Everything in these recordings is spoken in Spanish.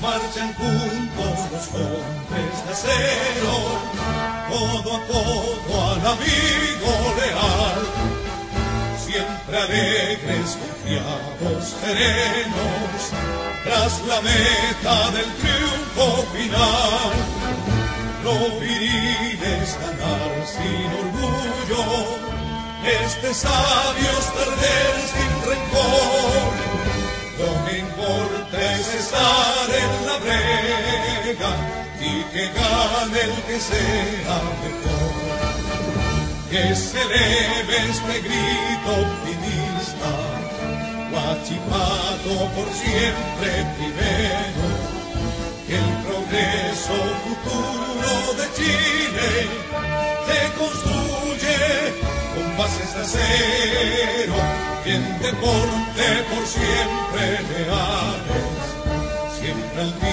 marchan juntos los hombres de acero, codo a codo al amigo leal, siempre alegres, confiados, serenos, tras la meta del triunfo final. Lo viril es ganar sin orgullo, este sabio es perder sin y que gane el que sea mejor. Que se eleve este grito optimista, guachipato por siempre primero. Que el progreso futuro de Chile se construye con bases de acero y en deporte por siempre leales, siempre altivos,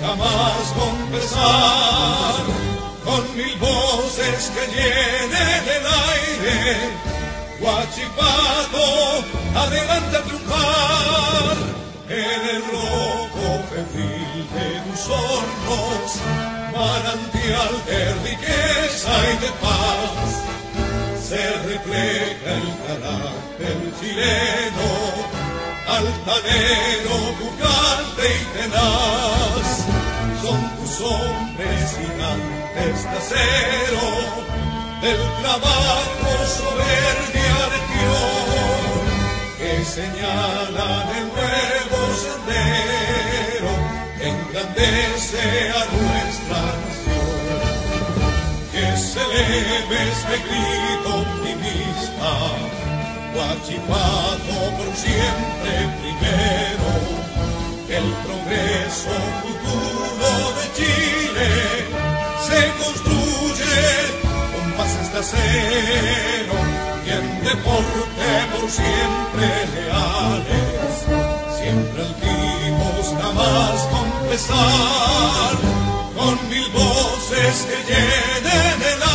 jamás con pesar, con mil voces que llenen el aire, guachipato, adelante a triunfar, en el rojo perfil de tus hornos, manantial de riqueza y de paz. Se refleja el carácter chileno, altanero, pujante y tenaz. Son tus hombres gigantes de acero, del trabajo soberbia legión, que señalan el nuevo sendero, que engrandece a nuestra se eleve este grito optimista, guachipato por siempre primero, el progreso futuro acero y en deporte por siempre leales, siempre altivos jamás con pesar, con mil voces que llenen